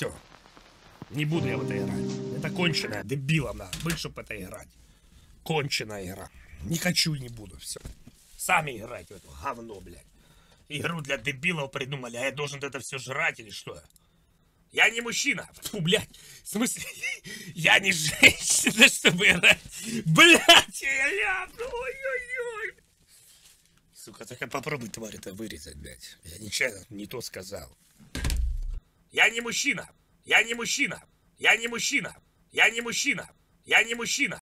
Все. Не буду я в это играть. Это конченая, дебилом надо быть, чтобы это играть. Конченая игра. Не хочу не буду, все. Сами играйте в это говно, блядь. Игру для дебилов придумали, а я должен это все жрать или что? Я не мужчина. Фу, блядь. В смысле? Я не женщина, чтобы играть. Блядь, я ляпну. Ой-ой-ой. Сука, только попробуй, тварь, это вырезать, блядь. Я нечаянно не то сказал. Я не мужчина. Я не мужчина. Я не мужчина. Я не мужчина. Я не мужчина.